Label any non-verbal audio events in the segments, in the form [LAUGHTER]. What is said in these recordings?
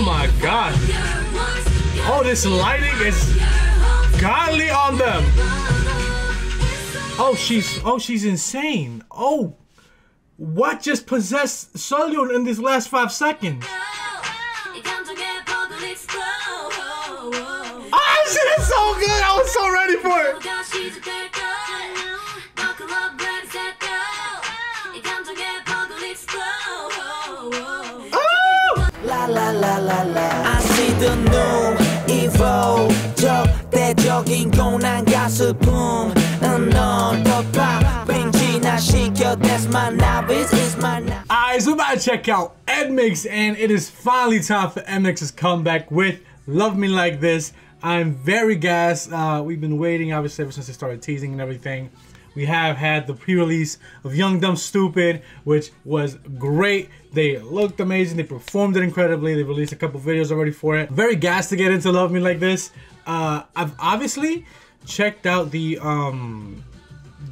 Oh my god. Oh, this lighting is godly on them. Oh, she's oh she's insane. Oh, what just possessed Sullyoon in this last five seconds? Ah, shit is so good. I was so ready for it. la la la I see the new evil 적대적인 고난 가스품 넌더 뱅지나 시켜 That's my now is it's my now Alright, we're about to check out NMIXX and it is finally time for NMIXX's comeback with Love Me Like This I'm very gassed. Uh, we've been waiting, obviously, ever since they started teasing and everything. We have had the pre-release of Young Dumb Stupid, which was great. They looked amazing. They performed it incredibly. They released a couple videos already for it. Very gassed to get into Love Me Like This. Uh, I've obviously checked out the um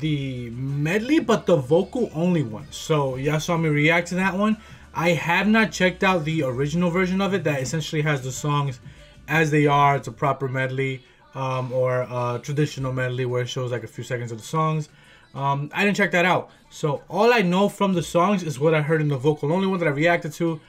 the medley, but the vocal only one. So y'all saw me react to that one. I have not checked out the original version of it that essentially has the songs as they are. It's a proper medley um, or a traditional medley where it shows like a few seconds of the songs. Um, I didn't check that out. So all I know from the songs is what I heard in the vocal only one that I reacted to.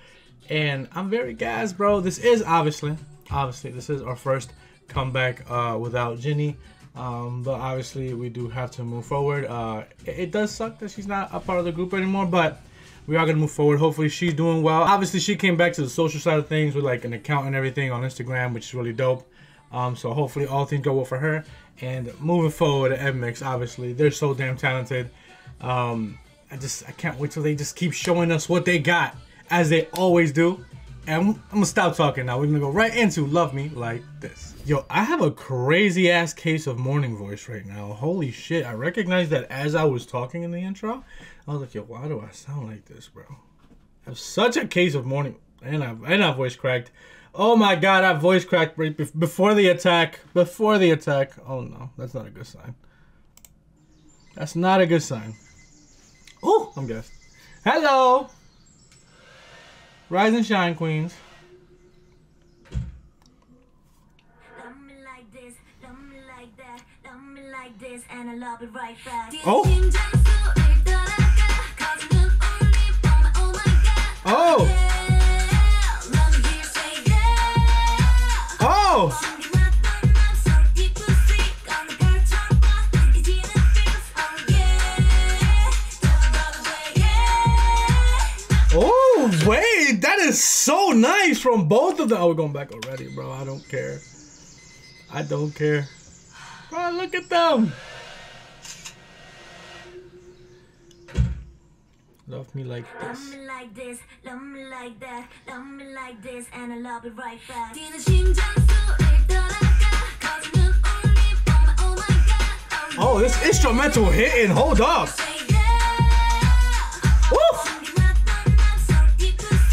And I'm very gassed, bro. This is obviously, obviously, this is our first comeback uh, without Jinni. Um, but obviously, we do have to move forward. Uh, it, it does suck that she's not a part of the group anymore, but we are gonna move forward. Hopefully, she's doing well. Obviously, she came back to the social side of things with like an account and everything on Instagram, which is really dope. Um, so hopefully, all things go well for her. And moving forward, NMIXX, obviously, they're so damn talented. Um, I just I can't wait till they just keep showing us what they got, as they always do. And I'm, gonna stop talking now. We're gonna go right into Love Me Like This. Yo, I have a crazy ass case of morning voice right now. Holy shit. I recognized that as I was talking in the intro. I was like, yo, why do I sound like this, bro? I have such a case of morning and I and I voice cracked. Oh my god, I voice cracked right before the attack. Before the attack. Oh no, that's not a good sign. That's not a good sign. Oh, I'm guessed. Hello. Rise and shine, queens. Love me Oh, wait, that is so nice from both of them. Oh, we're going back already, bro. I don't care. I don't care. Bro, look at them. Love me like this. Love me like this, love me like that, love me like this, and I love it right back. Oh, this instrumental hitting, hold up. Woo!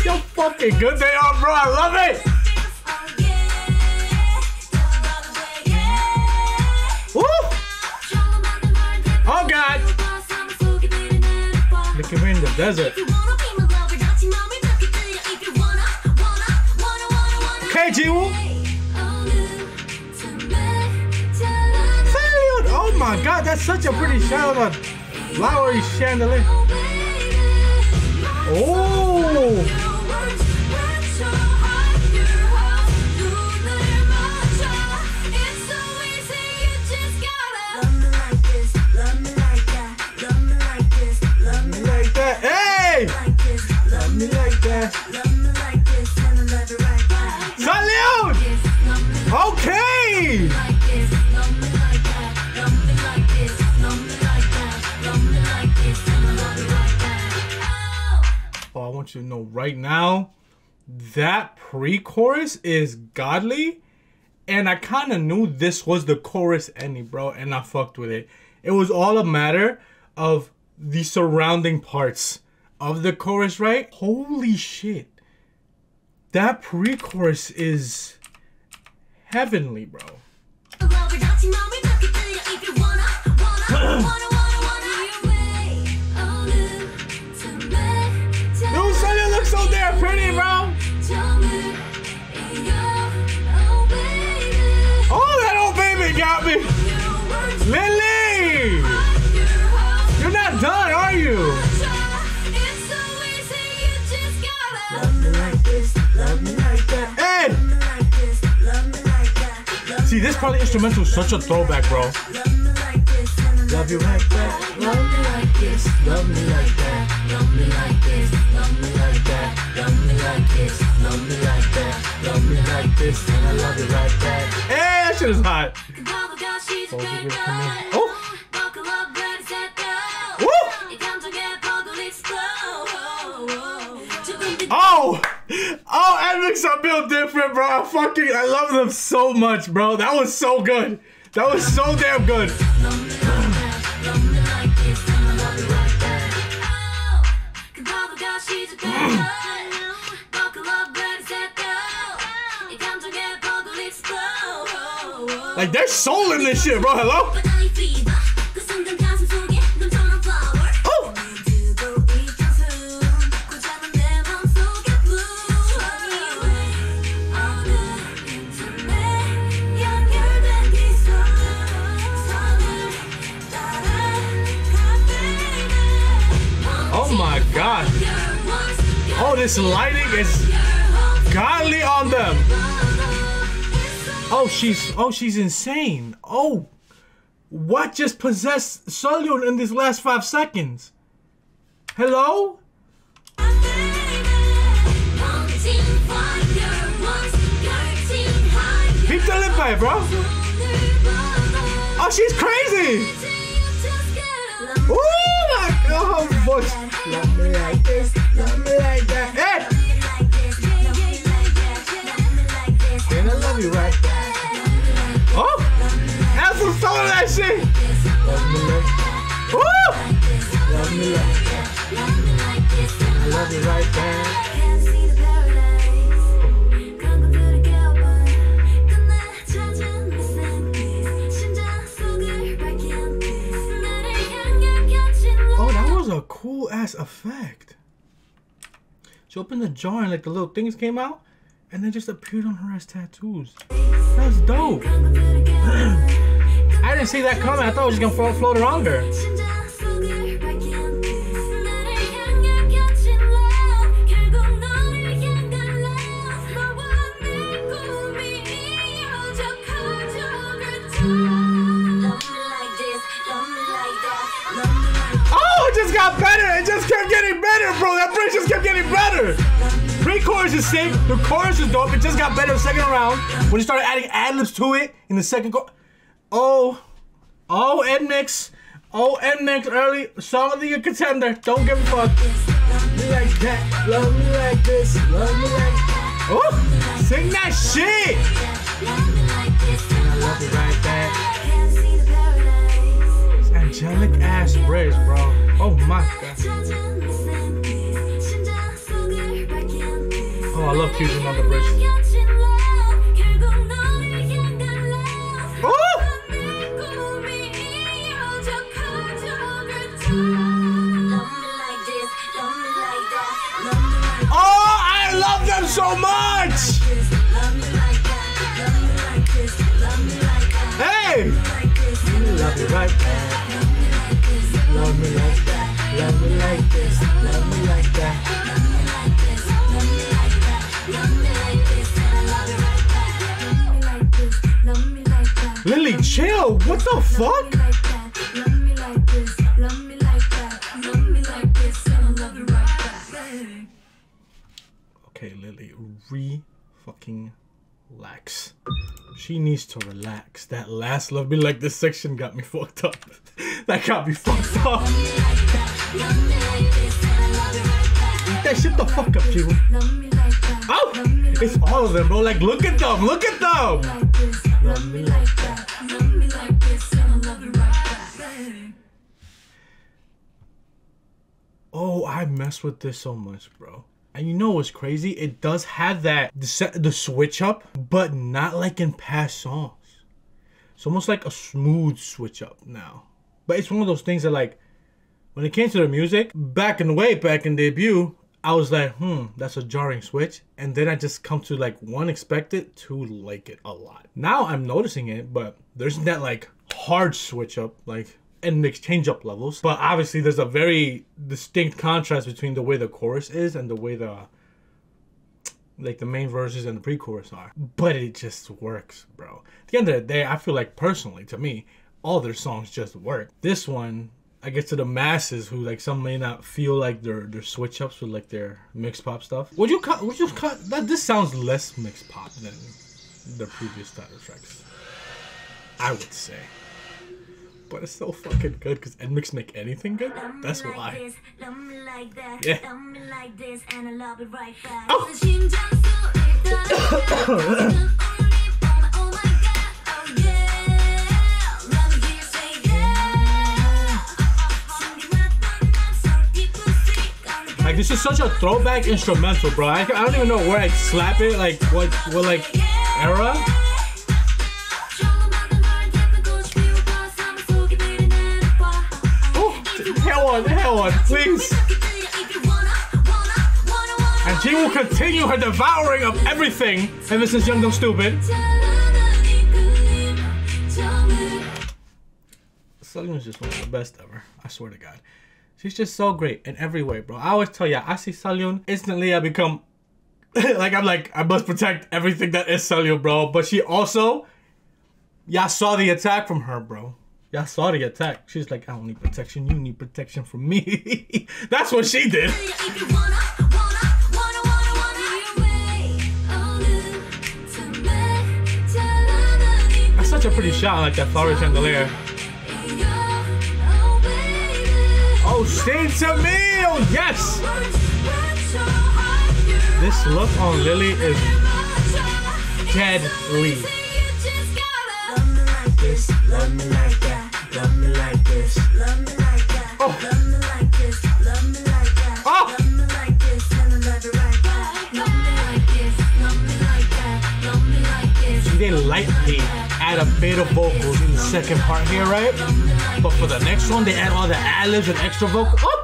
Yo, fucking good they are, bro. I love it. like you're in the desert. Jiwoo. Oh my god, that's such a pretty shot of flowery chandelier. Oh! Right now that pre chorus is godly. And I kind of knew this was the chorus ending, bro. And I fucked with it. It was all a matter of the surrounding parts of the chorus, right? Holy shit. That pre chorus is heavenly, bro. Lily got me. Lily! You're not done, are you? Hey. See, this part of the instrumental is such a throwback, bro. Love you love me like this, love me like that, love me like this, love me like that, love me like this, love me like that, love me like this, and I love you. Hey, that shit is hot. Oh, oh! Oh! Oh, NMIXX are built different, bro. Fucking, I love them so much, bro. That was so good. That was so damn good. Like there's soul in this shit, bro. Hello? Oh my god. Oh, this lighting is godly on them. Oh, she's oh she's insane. Oh, what just possessed Sullyoon in these last five seconds? Hello? Keep the lip back, bro. Oh, she's crazy. Oh my god, her voice. I'll be right back. Oh, that was a cool ass effect. She opened the jar and like the little things came out and they just appeared on her as tattoos. That's dope. [CLEARS THROAT] I didn't see that coming. I thought it was just gonna float around her. Just kept getting better, bro. That bridge just kept getting better. Pre-chorus is sick. The chorus is dope. It just got better second round when you started adding ad-libs to it in the second chorus. Oh, oh, NMIXX. Oh, NMIXX early song of the year contender. Don't give a fuck. Love me like that, love me like this, love me like, Oh, sing that shit. I love you like that angelic ass bridge, bro. Oh my god. Oh, I love Fusion on the bridge. Oh! oh, I love them so much! Hey! Love you right love me like this, love me like that, this, Love you like that, love me like that, love me like this, love me like that. love me like that, love me like this, and I love it right back. Love me like this, love me like that. Lily, chill. What the fuck? Like that, love me like this, love me like that, love me like this, and I love it right back. Okay, Lily, re fucking relax. She needs to relax. That last love me like this section got me fucked up. [LAUGHS] that got me fucked up. That shit the fuck up, people. Oh, it's all of them, bro. Like, look at them. Look at them. Oh, I mess with this so much, bro. And you know what's crazy? It does have that the, switch up, but not like in past songs. It's almost like a smooth switch up now. But it's one of those things that like when it came to the music, back in the way, back in debut, I was like, hmm, that's a jarring switch. And then I just come to like one expect it, two like it a lot. Now I'm noticing it, but there's that like hard switch up. Like and mix change up levels. But obviously, there's a very distinct contrast between the way the chorus is and the way the like the main verses and the pre-chorus are. But it just works, bro. At the end of the day, I feel like personally, to me, all their songs just work. This one, I guess to the masses who like some may not feel like their their switch ups with like their mixed pop stuff. Would you cut? Would you cut? That this sounds less mixed pop than the previous title tracks. I would say but it's so fucking good because NMIXX make anything good. That's like why. This, like that, yeah. Like this, oh. [COUGHS] Like this is such a throwback instrumental, bro. I, I don't even know where I'd slap it. Like what, what like era? On, on, please. And she will continue her devouring of everything ever since Young Dumb Stupid. Sullyoon is just one of the best ever. I swear to God. She's just so great in every way, bro. I always tell ya, I see Sullyoon, instantly I become [LAUGHS] like I'm like I must protect everything that is Sullyoon, bro. But she also, y'all saw the attack from her, bro. Y'all saw the attack. She's like, I don't need protection. You need protection from me. [LAUGHS] That's what she did. That's such a pretty shot, like that flower chandelier. Oh, sing to me! Oh, yes! This look on Lily is deadly. this, love me like that, love me like this, love me like that, Oh. love me like this, love me like that, Oh. love me like this, and I love it right back, love me like this, love me like that, love me like this. They lightly add a bit of vocals in the second part here, right? But for the next one, they add all the ad-libs and extra vocal. Oh! Oh!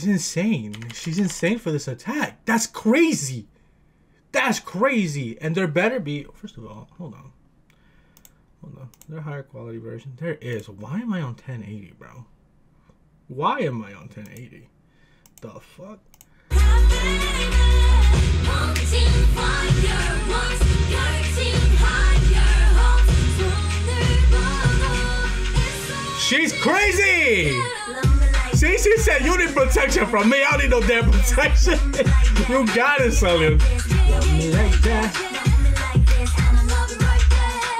She's insane. She's insane for this attack. That's crazy. That's crazy. And there better be. First of all, hold on. Hold on. There higher quality version. There is. Why am I on 1080, bro? Why am I on 1080? The fuck? She's crazy! See, she said you need protection from me. I don't need no damn protection. [LAUGHS] you got it, Sullyoon. Love me like that.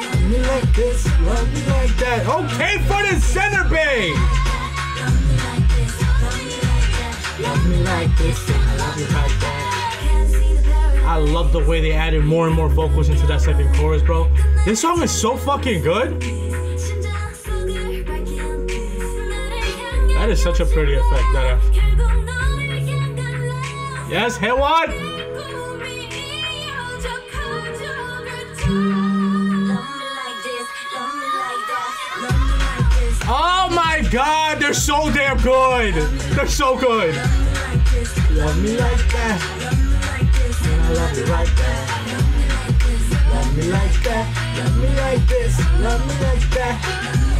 Love me like this. Love me like that. Okay for the center bay. Love me like this. Love me like that. I love the way they added more and more vocals into that second chorus, bro. This song is so fucking good. That is such a pretty effect. That uh, yes, hey what? Oh my God, they're so damn good. They're so good. Love me like that. And I love you. Love me like that. Love me like this. Love me like that.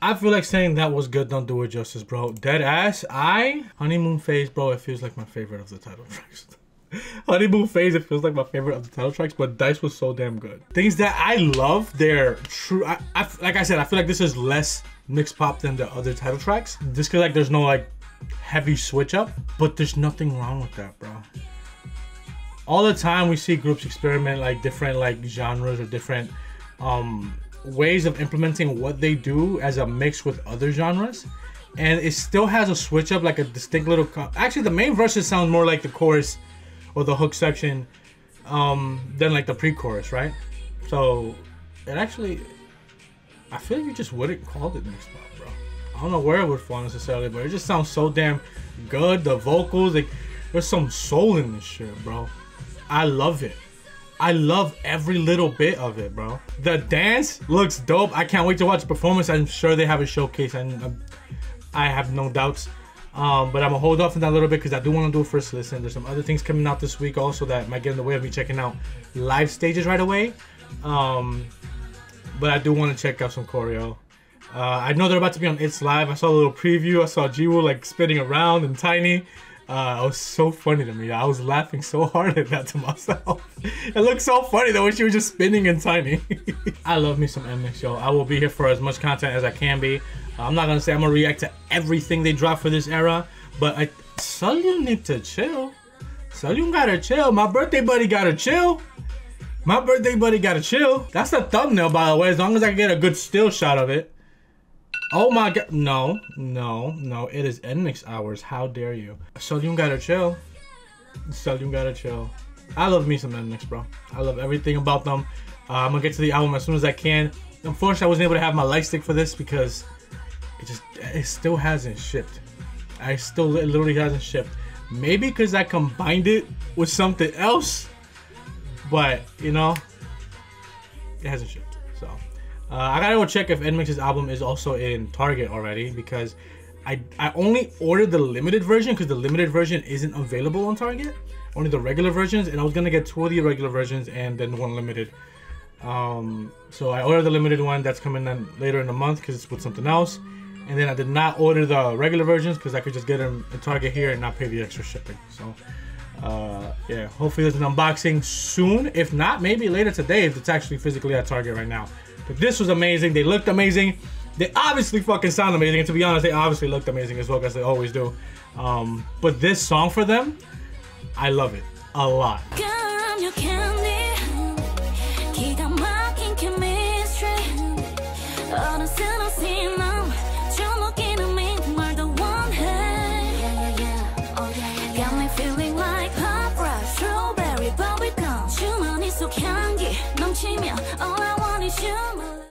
I feel like saying that was good. Don't do it justice, bro. Dead ass. I honeymoon phase, bro. It feels like my favorite of the title [LAUGHS] tracks. honeymoon phase. It feels like my favorite of the title tracks, but Dice was so damn good. Things that I love. They're true. I, I like I said. I feel like this is less mixed pop than the other title tracks. Just cause like there's no like heavy switch up, but there's nothing wrong with that, bro all the time we see groups experiment like different like genres or different um ways of implementing what they do as a mix with other genres. And it still has a switch up like a distinct little actually the main verses sound more like the chorus or the hook section um than like the pre-chorus right? So it actually i feel like you just wouldn't call it mixed pop bro. I don't know where it would fall necessarily but it just sounds so damn good. The vocals like there's some soul in this shit bro. I love it. I love every little bit of it, bro. The dance looks dope. I can't wait to watch the performance. I'm sure they have a showcase, and um, I have no doubts. Um, but I'm gonna hold off on that a little bit because I do want to do a first listen. There's some other things coming out this week also that might get in the way of me checking out live stages right away. Um, but I do want to check out some choreo. Uh, I know they're about to be on It's Live. I saw a little preview. I saw Jiwoo like spinning around and Tiny. Uh, it was so funny to me. I was laughing so hard at that to myself. [LAUGHS] it looked so funny though when she was just spinning and tiny. [LAUGHS] I love me some MX, yo. I will be here for as much content as I can be. Uh, I'm not gonna say I'm gonna react to everything they drop for this era, but I Sullyoon need to chill. Sullyoon gotta chill. My birthday buddy gotta chill. My birthday buddy gotta chill. That's the thumbnail, by the way. As long as I get a good still shot of it. Oh my god. No, no, no. It is NMIXX hours. How dare you? Sullyoon gotta chill. Sullyoon gotta chill. I love me some NMIXX, bro. I love everything about them. Uh, I'm gonna get to the album as soon as I can. Unfortunately, I wasn't able to have my light stick for this because it just it still hasn't shipped. I still it literally hasn't shipped. Maybe because I combined it with something else, but you know, it hasn't shipped. Uh, I gotta go check if NMIXX's album is also in Target already because I I only ordered the limited version because the limited version isn't available on Target. Only the regular versions, and I was gonna get two of the regular versions and then one limited. Um, so I ordered the limited one that's coming in later in the month because it's with something else. And then I did not order the regular versions because I could just get them in Target here and not pay the extra shipping. So uh, yeah, hopefully there's an unboxing soon. If not, maybe later today if it's actually physically at Target right now But this was amazing. They looked amazing. They obviously fucking sound amazing. And to be honest, they obviously looked amazing as well as they always do. Um, but this song for them, I love it a lot. Girl, I'm your candy. 기가 막힌 chemistry. 어느새 어느새 넌 주눅이는 말 더 원해. Got me feeling like pop rock, strawberry, bubblegum. 주머니 속 향기 넘치면 all I want is you.